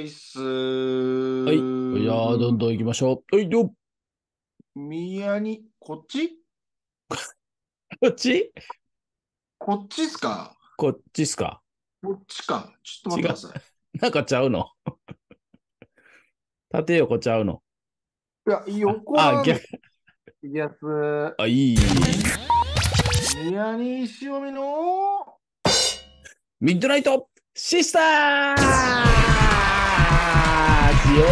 えいっすはい。ー。いやー、どんどん行きましょう。はい、よっ宮に、こっち？こっち？こっちっすか？こっちっすか？こっちか。ちょっと待ってください。なんかちゃうの？縦横ちゃうの？いや、横あ、なん逆。いやつ。あ、いい？宮に塩見の、ミッドナイトシスターズよー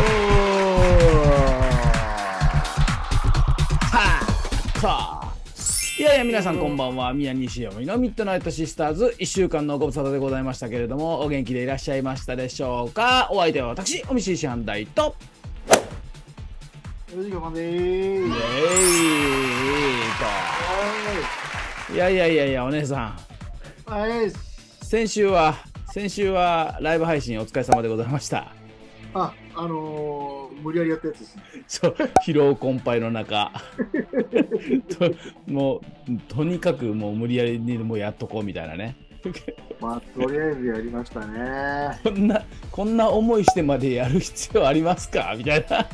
はあさあいやいや、皆さんこんばんは。宮西よみのミッドナイトシスターズ。1週間のご無沙汰でございましたけれども、お元気でいらっしゃいましたでしょうか？お相手は私、おみしいしはんだいと、よじかまでイエーーイと。いやいやいやいや、お姉さん。はい。はい。先週は、先週はライブ配信お疲れ様でございました。あ、あのー、無理やりやったやつですね。そう、疲労困憊の中。ともう、とにかくもう無理やりにもうやっとこうみたいなね。まあ、とりあえずやりましたね。こんな、こんな思いしてまでやる必要ありますか？みたいな。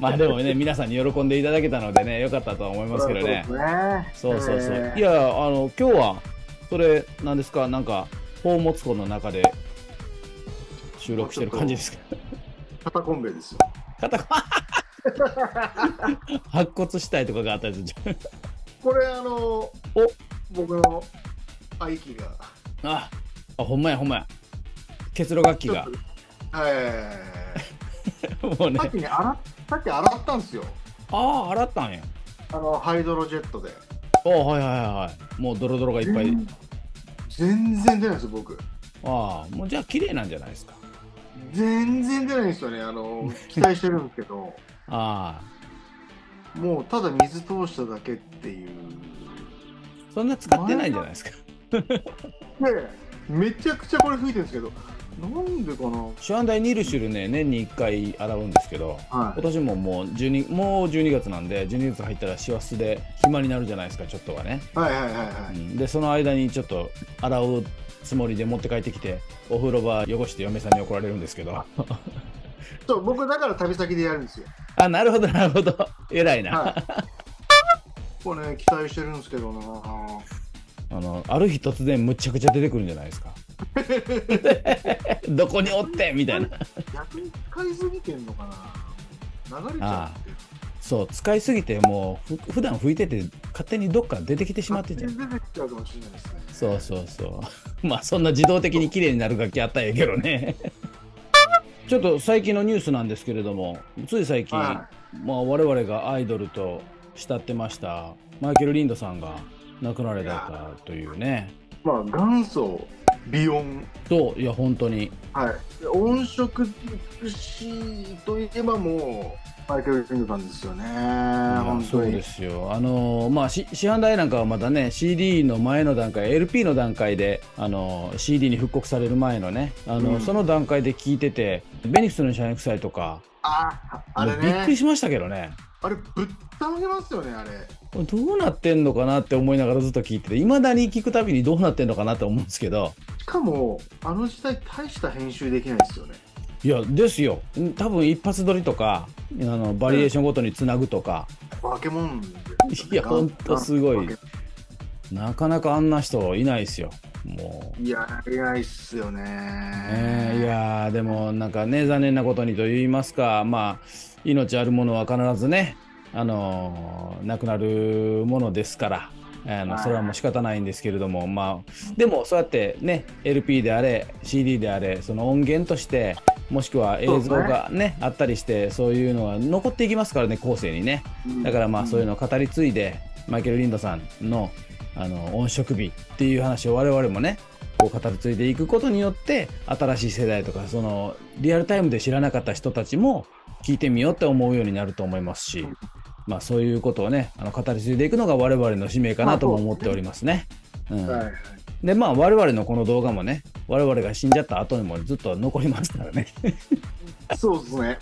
まあでもね、皆さんに喜んでいただけたのでね、よかったとは思いますけどね。そうそうそう。えーいや、あの、今日は、それ、なんですか、なんか、宝物庫の中で収録してる感じですか。肩コンベですよ。肩発 骨したいとかがあったりするじこれ、あのー、お僕の兄貴が。ゃん。あ、あ、ほんまやほんまや。結露楽器が。はい。もうねさっ。きね、洗っさっき洗ったんですよ。ああ、洗ったんや。あの、ハイドロジェットで。おはいはいはいはい。もうドロドロがいっぱい。全然出ないですよ、僕。ああ、もうじゃあ綺麗なんじゃないですか。全然出ないんですよね。あの、期待してるんですけど、ああ、もうただ水通しただけっていう。そんな使ってないんじゃないですか。で、めちゃくちゃこれ吹いてるんですけど、なんでかな？シュアンダイニルシュルね、年に1回洗うんですけど、は今年ももう12、もう12月なんで、12月入ったら師走で暇になるじゃないですか、ちょっとはね。い。はいはいはいはうい。んで、その間にちょっと洗うつもりで持って帰ってきて、お風呂場汚して嫁さんに怒られるんですけど。そう、僕だから旅先でやるんですよ。あ、なるほど、なるほど。偉いな。はい。これね、期待してるんですけどなあの、ある日突然むちゃくちゃ出てくるんじゃないですか。どこにおってみたいな。逆に使いすぎてんのかな流れちゃって。そう、使いすぎて、もうふ、普段拭いてて、勝手にどっか出てきてしまってんじゃん。勝手に出てきちゃうかもしれないですね。そうそうそう。まあ、そんな自動的に綺麗になる楽器あったんやけどね。ちょっと最近のニュースなんですけれども、つい最近、はまあ、我々がアイドルと慕ってました、マイケル・リンドさんが亡くなられたというね。まあ、元祖、美音。と、いや、本当に。はい。で音色美しいといえばもう、マイケル・リンドさんですよね。いや本当に。そうですよ。あのーまあ、し市販代なんかはまだね、CD の前の段階、LP の段階で、あのー CD に復刻される前のね、あのーうんその段階で聞いてて、ベニクスの社員夫妻とか、あ、あれもうびっくりね。しましたけどね。あれ、ぶったまげますよね、あれ。どうなってんのかなって思いながらずっと聞いてて、いまだに聞くたびにどうなってんのかなって思うんですけど、しかも、あの時代、大した編集できないですよね。いや、ですよ。多分一発撮りとか、あのバリエーションごとにつなぐとか、化け物ですよねいやほんとすごいなかなかあんな人いないですよ。もう。いや、いないっすよね。ねえいやーでもなんかね残念なことにと言いますかまあ命あるものは必ずねあのー亡くなるものですからあのはいそれはもう仕方ないんですけれどもまあでもそうやってね LP であれ CD であれその音源としてもしくは映像がねあったりしてそういうのが残っていきますからね後世にね。だからまあそういうのを語り継いで、マイケル・リンドさんのあの音色美っていう話を我々もねこう語り継いでいくことによって新しい世代とかそのリアルタイムで知らなかった人たちも聞いてみようって思うようになると思いますし、まあそういうことをねあの語り継いでいくのが我々の使命かなとも思っておりますね。うん。でまあ我々のこの動画もね我々が死んじゃった後にもずっと残りますからね。そうですね。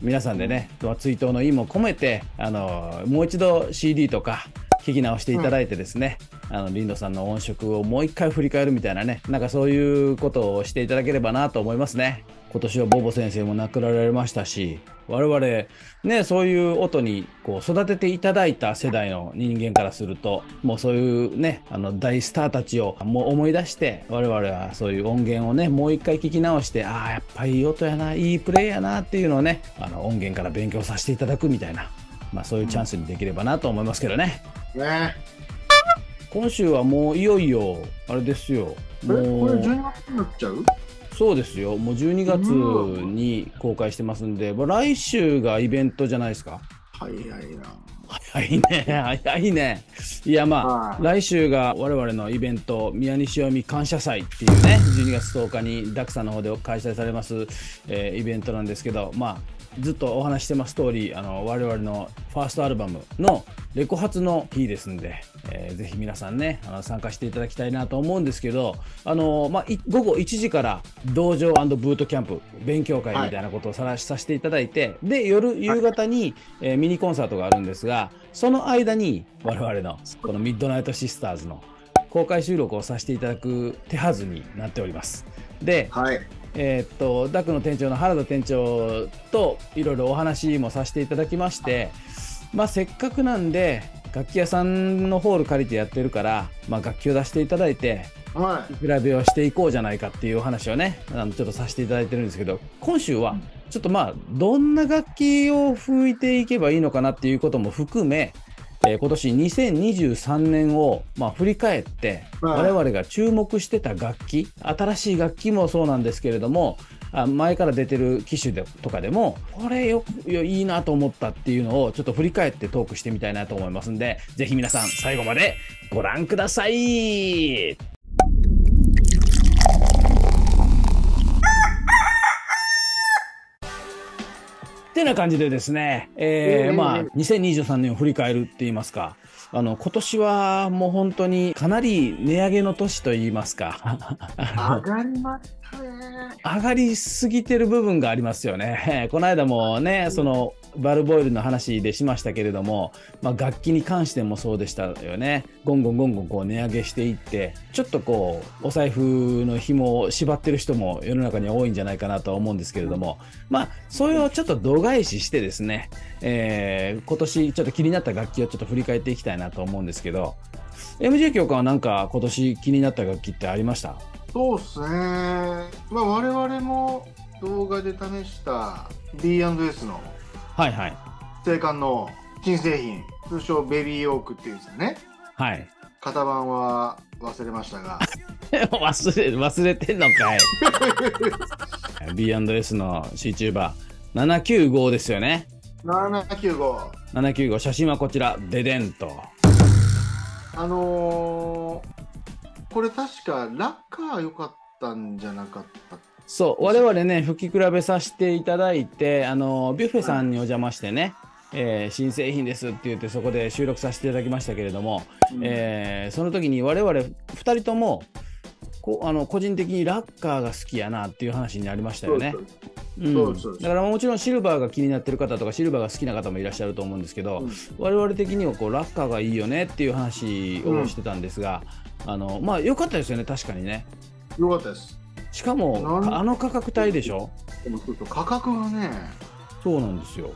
皆さんでね、追悼の意も込めて、あのもう一度 CD とか聞き直していただいてですね、あのリンドさんの音色をもう一回振り返るみたいなね。なんかそういうことをしていただければなと思いますね。今年はボボ先生も亡くなられましたし我々ねそういう音にこう育てていただいた世代の人間からするともうそういうねあの大スターたちをもう思い出して我々はそういう音源をねもう一回聞き直してああやっぱいい音やないいプレイやなっていうのをねあの音源から勉強させていただくみたいな、まあ、そういうチャンスにできればなと思いますけどね。ね。今週はもういよいよあれですよ。えこれもう12月になっちゃう？そうですよ。もう12月に公開してますんで、もう来週がイベントじゃないですか。早いな。早いね。早いね。いやまあはい。来週が我々のイベント宮西読み感謝祭っていうね12月10日に DAX さんの方で開催されます、えーイベントなんですけどまあずっとお話ししてます通りあの我々のファーストアルバムのレコ発の日ですんで、えーぜひ皆さんねあの参加していただきたいなと思うんですけどあの、まあ、い午後1時から道場ブートキャンプ勉強会みたいなことをさらしさせていただいて、で夜夕方に、えーミニコンサートがあるんですがその間に我々のこのミッドナイトシスターズの公開収録をさせていただく手はずになっております。で、はい。えーっとダックの店長の原田店長といろいろお話もさせていただきまして、まあ、せっかくなんで楽器屋さんのホール借りてやってるから、まあ、楽器を出していただいては比べをしていこうじゃないかっていうお話をねあのちょっとさせていただいてるんですけど今週はちょっとまあどんな楽器を吹いていけばいいのかなっていうことも含め、えー今年2023年をまあ振り返ってはい。我々が注目してた楽器新しい楽器もそうなんですけれどもあ前から出てる機種でとかでもこれよくよいいなと思ったっていうのをちょっと振り返ってトークしてみたいなと思いますんでぜひ皆さん最後までご覧くださいてな感じでですね、えーうんまあ、2023年を振り返るって言いますか、あの、今年はもう本当にかなり値上げの年と言いますか、上がりましたね。上がりすぎてる部分がありますよね。この間もね、そのバルボイルの話でしましたけれども、まあ、楽器に関してもそうでしたよね。ゴンゴンゴンゴンこう値上げしていって、ちょっとこう、お財布の紐を縛ってる人も世の中には多いんじゃないかなとは思うんですけれども、まあ、それをちょっと度外視してですね、えー今年ちょっと気になった楽器をちょっと振り返っていきたいなと思うんですけど、MJ 教官はなんか今年気になった楽器ってありました？そうですね。まあ我々も動画で試した D&S のはいはい。青函の新製品、通称ベビーオークっていうんですよね。はい。型番は忘れましたが、忘れ忘れてんのかい B&S の C チューバー795ですよね795。795写真はこちらデデンとあのーこれ確かラッカー良かったんじゃなかったそう我々ね吹き比べさせていただいてあのビュッフェさんにお邪魔してね、えー新製品ですって言ってそこで収録させていただきましたけれども、えーその時に我々2人ともこあの個人的にラッカーが好きやなっていう話になりましたよね。うだからもちろんシルバーが気になってる方とかシルバーが好きな方もいらっしゃると思うんですけど、うん。我々的にはこうラッカーがいいよねっていう話をしてたんですが、あのまあ良かったですよね確かにね。よかったです。しかもあの価格帯でしょ？価格がね、そうなんですよ。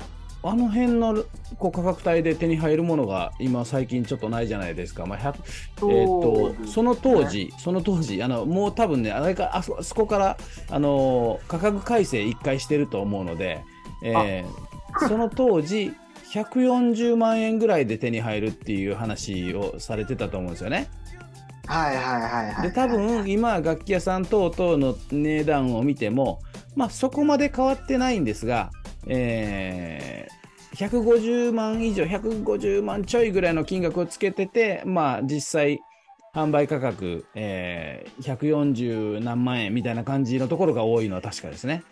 あの辺のこう価格帯で手に入るものが今最近ちょっとないじゃないですか、まあ100えー、とその当時、その当時あのもう多分ねあれかあそあそこからあの価格改正1回してると思うので、えー その当時140万円ぐらいで手に入るっていう話をされてたと思うんですよね。はいはいはいはい。で多分今楽器屋さん等々の値段を見てもまあそこまで変わってないんですが、えー150万以上150万ちょいぐらいの金額をつけててまあ実際販売価格、えー140何万円みたいな感じのところが多いのは確かですね。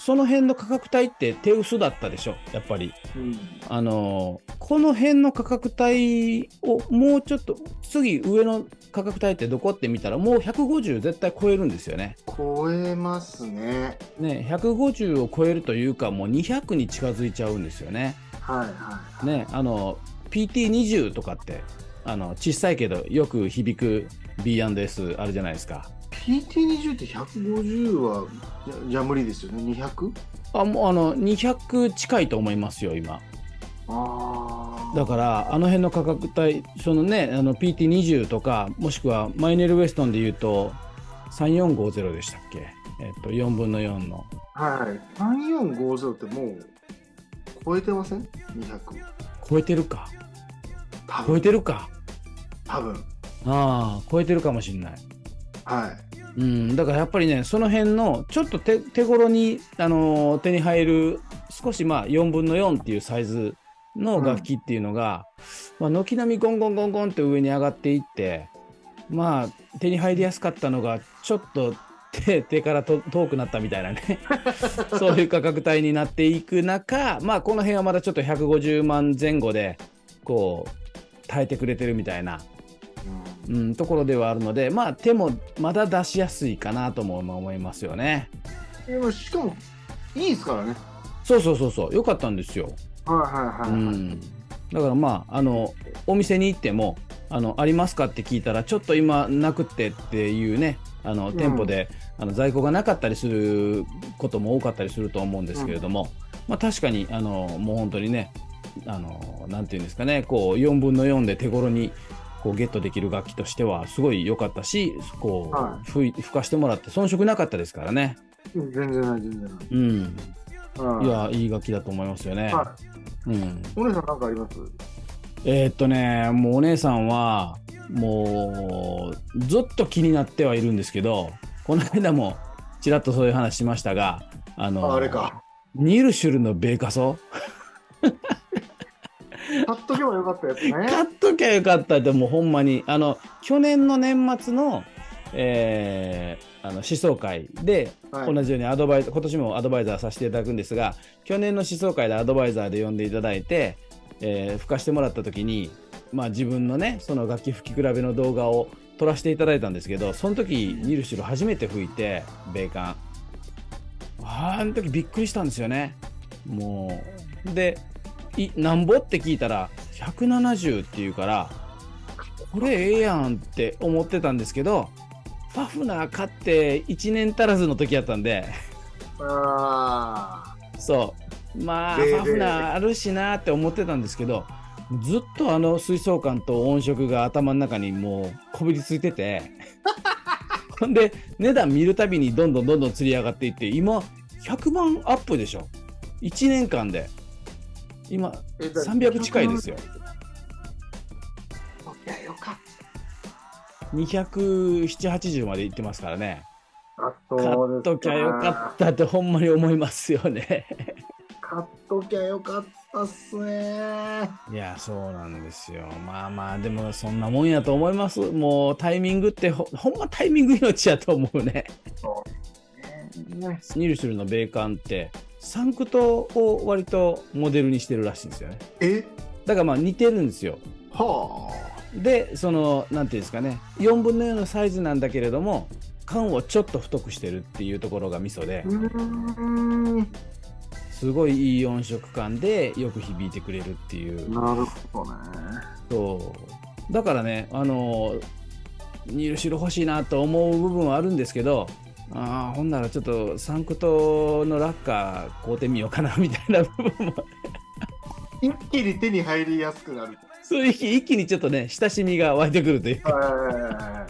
その辺の価格帯って手薄だったでしょやっぱり。うんあのこの辺の価格帯をもうちょっと次上の価格帯ってどこって見たらもう150絶対超えるんですよね。超えますね。ね150を超えるというかもう200に近づいちゃうんですよね。はいはい。ねあの PT20 とかってあの小さいけどよく響く B&S あるじゃないですか。PT20 って150はじゃじゃ無理ですよね。200? あもうあの200近いと思いますよ今。だからあの辺の価格帯そのねあの PT20 とかもしくはマイネルウェストンで言うと3450でしたっけ？えっと4分の4の。はい。3450ってもう超えてません ?200 超えてるか？超えてるか？多分。ああ超えてるかもしんない。はいうんだからやっぱりねその辺のちょっと手手頃に、あのー手に入る少しまあ4分の4っていうサイズの楽器っていうのが、まあ、軒並みゴンゴンゴンゴンって上に上がっていってまあ手に入りやすかったのがちょっと手 手からと遠くなったみたいなね。そういう価格帯になっていく中まあこの辺はまだちょっと150万前後でこう耐えてくれてるみたいなうん、ところではあるので、まあ、手もまだ出しやすいかなとも思いますよね。うんでもしかもいいですからね。そうそうそうそう、よかったんですよ。はいはいはい、はい。うん、だからまあ、あの、お店に行っても、あの、ありますかって聞いたら、ちょっと今なくってっていうね、あの、ん。店舗で、あの在庫がなかったりすることも多かったりすると思うんですけれども、まあ確かに、あの、もう本当にね、あの、なんていうんですかね、こう、4分の4で手頃に、こうゲットできる楽器としてはすごい良かったし、こう、は吹い吹かしてもらって遜色なかったですからね。全然ない全然ない、うん。うん、いや、いい楽器だと思いますよね。はうん。いお姉さんなんかあります？えーっとね、もうお姉さんは、もう、ずっと気になってはいるんですけど、この間もちらっとそういう話しましたが、あの、ああれかニルシュルのベーカソ？買っとけばよかったやつね買っときゃよかったって、もうほんまに、あの、去年の年末の、えーあの思想会で、はい同じようにアドバイ今年もアドバイザーさせていただくんですが、去年の思想会でアドバイザーで呼んでいただいて、えー吹かしてもらった時に、まあ自分のね、その楽器吹き比べの動画を撮らせていただいたんですけど、その時、ニルシュル初めて吹いて、米艦。あーあの時びっくりしたんですよね。もう。で、いなんぼって聞いたら、170って言うから、これええやんって思ってたんですけど、ファフナー買って1年足らずの時やったんで、あそう。まあ、でファフナーあるしなって思ってたんですけど、ずっとあの水槽感と音色が頭の中にもうこびりついてて、ほんで、値段見るたびにどんどんどんどん釣り上がっていって、今、100万アップでしょ。1年間で。今、ー300近いですよ。いやよかっ270、80まで行ってますからね。た買っときゃよかったってほんまに思いますよね。買っときゃよかったっすねいや、そうなんですよ。まあまあ、でもそんなもんやと思います。もうタイミングってほほんまタイミング命やと思うね。ねニルシュルの米艦って、サンクトを割とモデルにしてるらしいんですよね。え？だからまあ似てるんですよ。はで、その、なんていうんですかね、4分の4のサイズなんだけれども、缶をちょっと太くしてるっていうところがミソですごいいい音色感でよく響いてくれるっていう。なるほどねそう。だからね、あの、ニルシュル欲しいなと思う部分はあるんですけど、ああ、ほんならちょっとサンクトのラッカー買うてみようかなみたいな部分も、一気に手に入りやすくなるそういう一気にちょっとね、親しみが湧いてくるという。は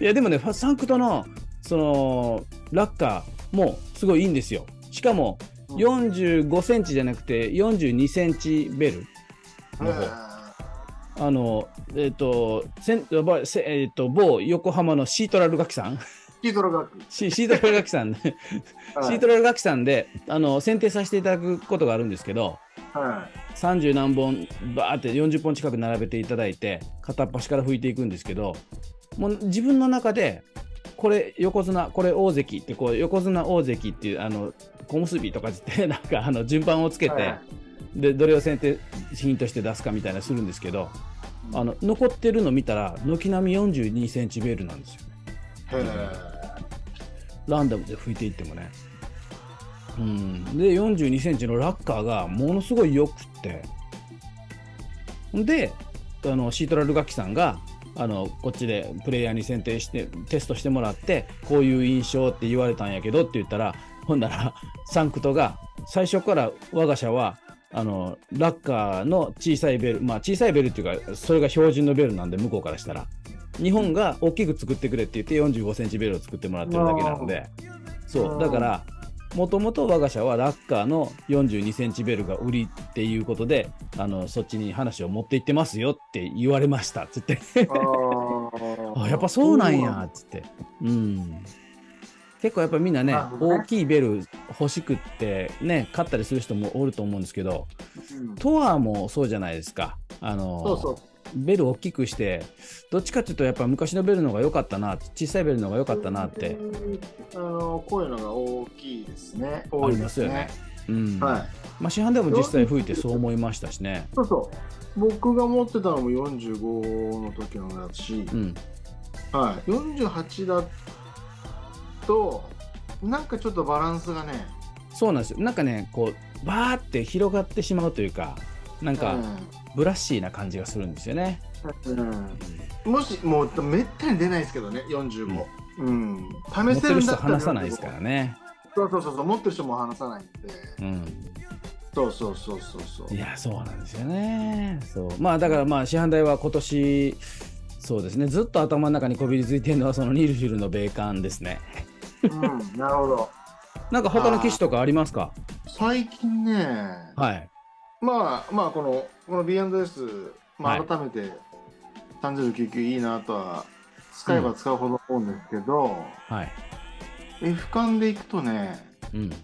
いや、でもね、サンクトの、その、ラッカーもすごいいいんですよ。しかも、45センチじゃなくて、42センチベルの方。あの、えっ、と、せんえっ、と、某横浜のシートラル楽器さんキートロ楽シシートラル楽器さん、シートラル楽器 さんで、あの、選定させていただくことがあるんですけど、は30何本、バーって40本近く並べていただいて、片っ端から吹いていくんですけど、もう自分の中で、これ横綱、これ大関って、こう、横綱大関っていう、あの、小結びとかって、なんか、あの、順番をつけて、はで、どれを選定品として出すかみたいなするんですけど、あの、残ってるの見たら、軒並み42センチベールなんですよランダムで吹いていってもね。うん、で42センチのラッカーがものすごい良くって。であのシートラル楽器さんがあのこっちでプレイヤーに選定してテストしてもらってこういう印象って言われたんやけどって言ったらほんならサンクトが最初から我が社はあのラッカーの小さいベルまあ小さいベルっていうかそれが標準のベルなんで向こうからしたら。日本が大きく作ってくれって言って45センチベルを作ってもらってるだけなので。そう。だからもともと我が社はラッカーの42センチベルが売りっていうことであのそっちに話を持って行ってますよって言われました。っつって。あ あやっぱそうなんや。っつって。うん。結構やっぱみんなね大きいベル欲しくってね買ったりする人もおると思うんですけどうん。トアもそうじゃないですか。あのそうそう。ベル大きくしてどっちかっていうとやっぱ昔のベルの方が良かったな小さいベルの方が良かったなってあのこういうのが大きいですね。多あいでねりますすよね。。うんはい。まあ、市販でも実際吹いてそう思いましたしね。そうそう。僕が持ってたのも45の時のやつし、うん、はい。48だと、なんかちょっとバランスがね、そうなんですよなんかねこうバーって広がってしまうというかなんかブラッシーな感じがするんですよね。うんうんもし、もうめったに出ないですけどね、45。うん。持ってる人試せるんだったら話さないですからね。そうそうそうそう、持ってる人も話さないんで。うん、そうそうそうそうそう。いやそうなんですよね。そうまあだからまあ市販代は今年そうですねずっと頭の中にこびりついてるのはそのニルフィルの米艦ですね。うん、なるほど。なんか他の機種とかありますか？最近ね、はい。まあまあこのこの B&S、まあ、はい改めて3099いいなとは使えば使うほど思うんですけど、はい。F 間でいくとねうん。フ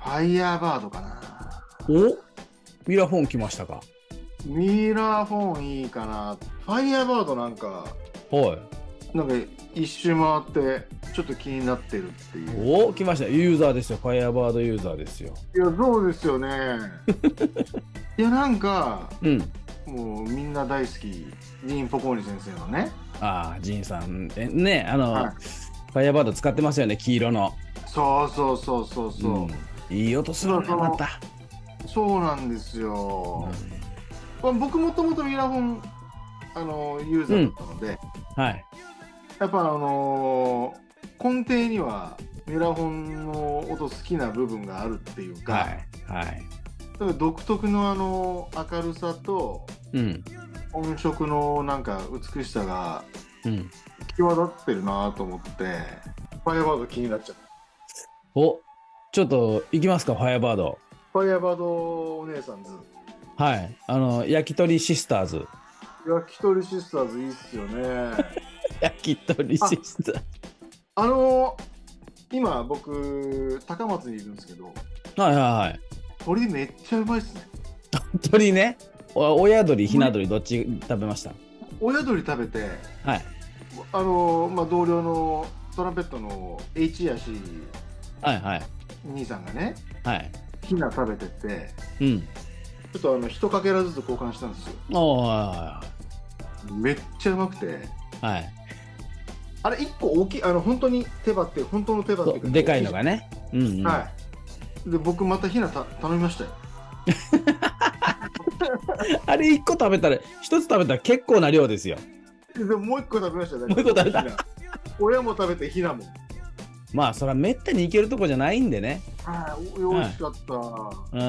ァイヤーバードかなお？ミラフォン来ましたか？ミラーフォンいいかなファイヤーバードなんかはい。なんか一周回ってちょっと気になってるっていうお来ました。ユーザーですよ。ファイアバードユーザーですよ。いやそうですよね いやなんかうん。もうみんな大好きジーン・ポコーニ先生のねああ、ジンさん。えね、あの、はいファイアバード使ってますよね、黄色の。そうそうそうそうそう、んいい音するね、また。そうなんですよ、まあ、僕もともとミラフォンあのユーザーだったので、はい。やっぱあのー根底にはミラフォンの音好きな部分があるっていうか、はい。はい。だから独特のあの明るさとうん。音色のなんか美しさがうん。際立ってるなと思ってファイアバード気になっちゃったおちょっと行きますか、ファイアバード。ファイアバードお姉さんズはい。あの、焼き鳥シスターズ。焼き鳥シスターズいいっすよね 焼き鳥シスターズ。あの今僕高松にいるんですけどはいはいはい。鶏めっちゃうまいっすね鳥ね？お親鳥、ひな鳥、どっち食べました？親鳥食べてはい。あのまあ同僚のトランペットの H やしはいはい。兄さんがねはい。ひな食べててうん。ちょっとあの一かけらずつ交換したんですよおーはめっちゃうまくていはい。はい。あれ一個大きいあの本当に手羽って本当の手羽ってでかいのがね。うん、うん。はいで僕またひなた頼みましたよ あれ1個食べたら、1つ食べたら結構な量ですよ。でももう一個食べましたよもう一個食べた親も食べてひなもまあ、それはめったにいけるとこじゃないんでね。はいお美味しかったはうん。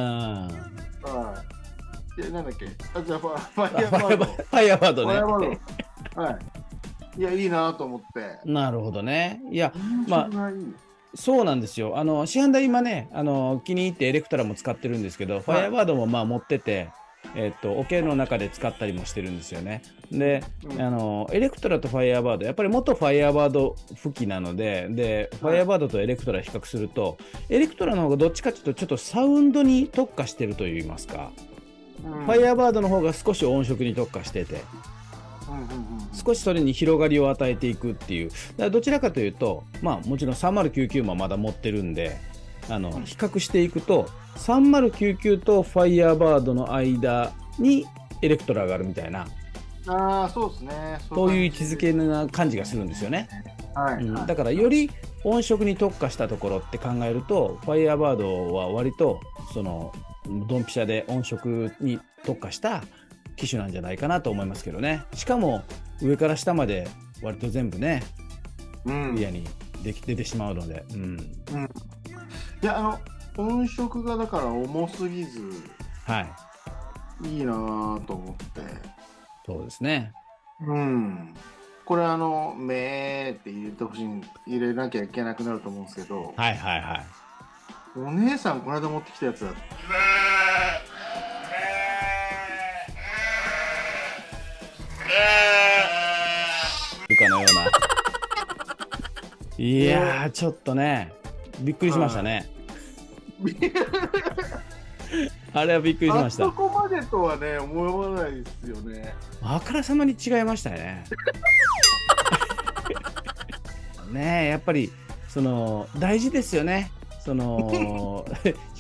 いでなんだっけ？あじゃあファイヤフーバードファイヤーバね。ードはいいやいいなと思って。なるほどね。いや、まあそうなんですよ。あの市販代今ね、あの気に入ってエレクトラも使ってるんですけど、ファイアバードもまあ持ってて、えっと、オケの中で使ったりもしてるんですよね。で、うん。あのエレクトラとファイアバード、やっぱり元ファイアバード吹きなので、で、ファイアバードとエレクトラ比較すると、エレクトラの方がどっちかというと、ちょっとサウンドに特化してるといいますか、フファイアバードの方が少し音色に特化してて、少しそれに広がりを与えていくっていう、だからどちらかというと、まあもちろん3099もまだ持ってるんで、あのうん。比較していくと、3099とファイヤーバードの間にエレクトラがあるみたいな、ああそうですね。そういう位置づけな感じがするんですよね。はい、うん。はい。だからより音色に特化したところって考えると、ファイヤーバードは割とそのドンピシャで音色に特化した機種なんじゃないかなと思いますけどね。しかも上から下まで割と全部ね、うんクリアにでき出てしまうので、うん。いやあの音色がだから重すぎずはい。いいなぁと思ってそうですね。うんこれあの「めー」って入れてほしい入れなきゃいけなくなると思うんですけど、はいはいはい。お姉さんこの間持ってきたやつだるかのような。いやー、ちょっとね、びっくりしましたね。あれはびっくりしましたあそ。こまでとはね思わないですよねあからさまに違いましたよね。ねえやっぱりその大事ですよね。その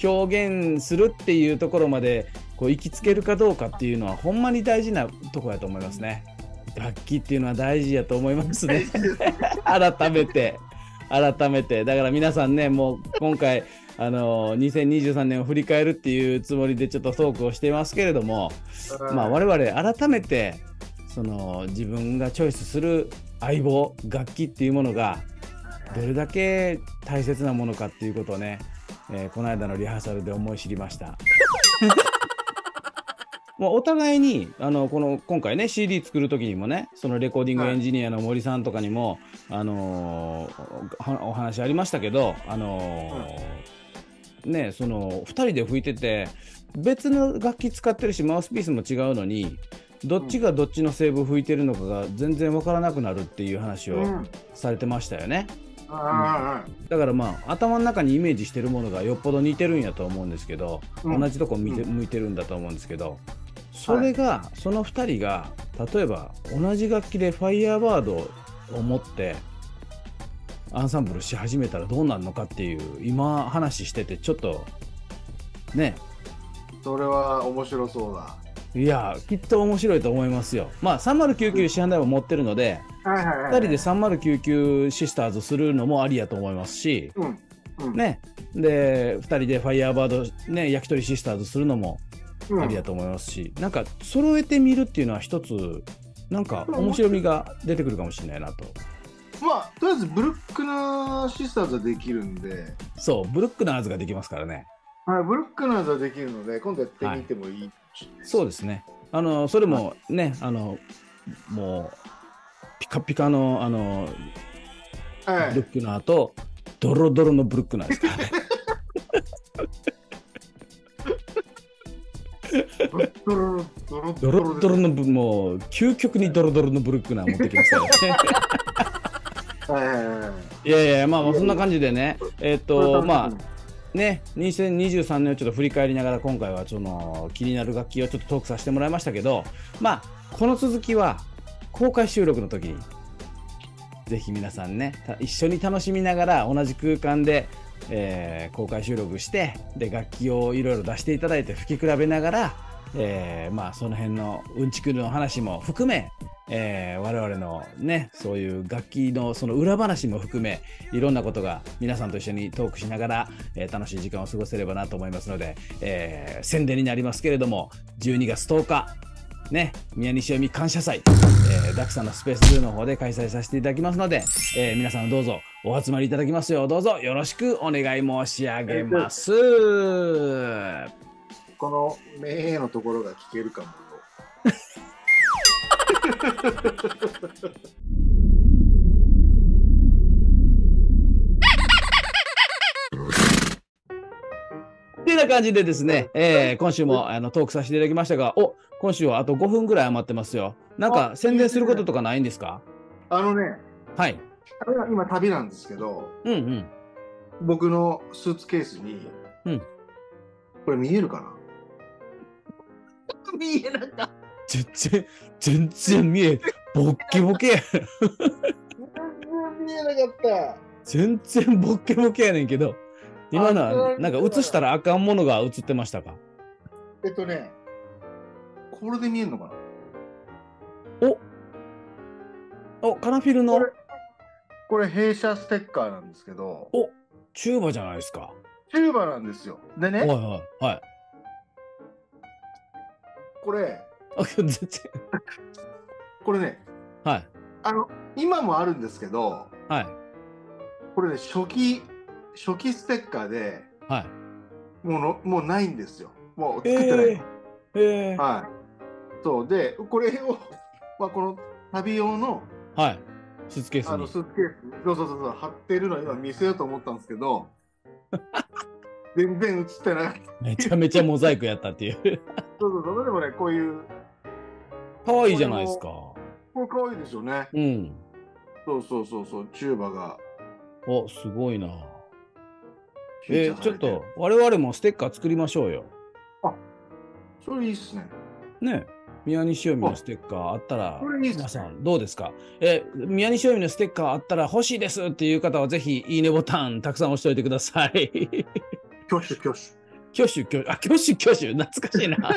表現するっていうところまでこう行きつけるかどうかっていうのはほんまに大事なところやと思いますね。楽器っていうのは大事やと思いますね。改めて改めてだから皆さんねもう今回あの2023年を振り返るっていうつもりでちょっとトークをしていますけれども、まあ、我々改めてその自分がチョイスする相棒楽器っていうものがどれだけ大切なものかっていうことをね、えーこの間のリハーサルで思い知りました。もうお互いにあのこの今回ね CD 作る時にもねそのレコーディングエンジニアの森さんとかにも、あのーはお話ありましたけど、あのーねその2人で吹いてて別の楽器使ってるしマウスピースも違うのにどっちがどっちのセーブ吹いてるのかが全然わからなくなるっていう話をうん。されてましたよね。あだからまあ頭の中にイメージしてるものがよっぽど似てるんやと思うんですけど、うん。同じとこ見て、うん。向いてるんだと思うんですけどそれが、その2人が例えば同じ楽器でファイヤーバードを持ってアンサンブルし始めたらどうなるのかっていう今話しててちょっとね。それは面白そうだ。いやきっと面白いと思いますよ。まあ3099市販台も持ってるのではいはいはい2人で3099シスターズするのもありやと思いますし。うん。うん。ね、で2人でファイヤーバード、ね、焼き鳥シスターズするのもうんありやと思いますし、なんか揃えてみるっていうのは一つなんか面白みが出てくるかもしれないなと。まあとりあえずブルックナーシスターズはできるんで、そうブルックナーズができますからね。はい、ブルックナーズはできるので今度やってみてもいい、そうですね。あのそれもねあのもうピカピカのあのはい。ブルックナーとドロドロのブルックナーですからね ドロドロドロドロのブもう究極にドロドロのブルックナー持ってきますからね。はいやいやまあまあそんな感じでねえっ、とまあね、2023年をちょっと振り返りながら今回はその気になる楽器をちょっとトークさせてもらいましたけどまあこの続きは公開収録の時にぜひ皆さんねた一緒に楽しみながら同じ空間で、えー公開収録してで楽器をいろいろ出していただいて吹き比べながら、えーまあその辺のうんちくるの話も含めえー我々のねそういう楽器のその裏話も含めいろんなことが皆さんと一緒にトークしながら、えー楽しい時間を過ごせればなと思いますので、えー宣伝になりますけれども12月10日ね宮西読み感謝祭、えー、ダクさんのスペースブーの方で開催させていただきますので、えー皆さんどうぞお集まりいただきますようどうぞよろしくお願い申し上げます。この「めー」のところが聞けるかもよってな感じでですね、えー今週もあのトークさせていただきましたが、お今週はあと5分ぐらい余ってますよ。なんかあ宣伝することとかないんですか？あのねはい。あれは今旅なんですけどうんうん。僕のスーツケースに、うんこれ見えるかな？見えなかった。全然、全然見え、ボッケボケや。全然見えなかった。全然ボッケボケやねんけど、今のあはなんか映したらあかんものが映ってましたか？えっとねこれで見えるのかな？お、カナフィルの？これこれ弊社ステッカーなんですけど。チューバじゃないですか。チューバなんですよ。でねはいはいはい。これあ全然これね、はい。あの、今もあるんですけど、はい。これね、初期、初期ステッカーではい。もうの、もうないんですよ。もう作ってない。えー、えー、はい。そうで、これを、まあ、この旅用のはい。スーツケースに。あのスーツケース、そうそうそうそう、貼ってるの今見せようと思ったんですけど、全然映ってなかった。めちゃめちゃモザイクやったっていう。そうそうそう、でもね、こういう、可愛いじゃないですか。これ可愛いですよね。うん。そうそうそうそう、チューバが。お、すごいな。えー、ちょっと、我々もステッカー作りましょうよ。それいいっすね。ね。宮西読みのステッカーあったら皆さんどうですか？え宮西読みのステッカーあったら欲しいですっていう方はぜひいいねボタンたくさん押しておいてください。挙手挙手。挙手挙手、あ、挙手挙手、懐かしいな。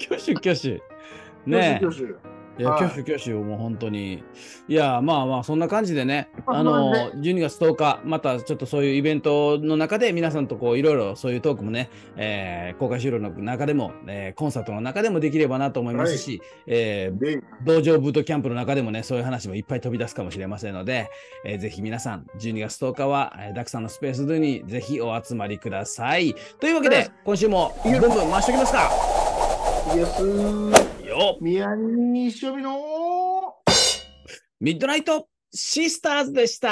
挙手挙手。ねえ。挙手挙手。いや、はい。挙手挙手をもう本当に。いや、まあまあ、そんな感じでね、まああのそんな、12月10日、またちょっとそういうイベントの中で、皆さんとこう、いろいろそういうトークもね、えー公開収録の中でも、えーコンサートの中でもできればなと思いますし、えーで、道場ブートキャンプの中でもね、そういう話もいっぱい飛び出すかもしれませんので、えーぜひ皆さん、12月10日は、えー、ダクさんのスペースドゥにぜひお集まりください。というわけで、今週もブンブン回しておきますか。よっ宮西読みのミッドナイトシスターズでした。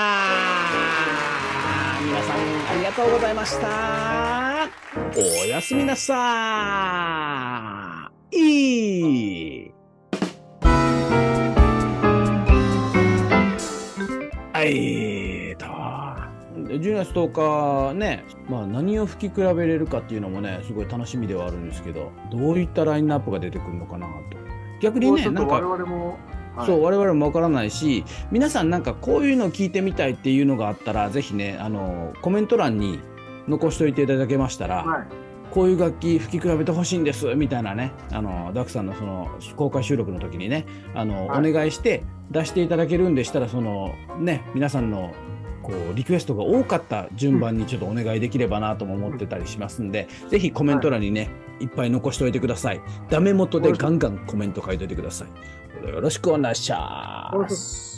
皆さんありがとうございました。おやすみなさい12月10日ね、まあ何を吹き比べれるかっていうのもね、すごい楽しみではあるんですけど、どういったラインナップが出てくるのかなと。逆にね、なんか我々も、はいそう我々もわからないし皆さんなんかこういうの聞いてみたいっていうのがあったらぜひねあのコメント欄に残しておいていただけましたら、はい。こういう楽器吹き比べてほしいんですみたいなねあのダクさんのその公開収録の時にねあの、はいお願いして出していただけるんでしたらそのね皆さんのこうリクエストが多かった順番にちょっとお願いできればなとも思ってたりしますんで、ぜひコメント欄にね、い、っぱい残しておいてください。ダメ元でガンガンコメント書いておいてください。よろしくお願いします。お願いします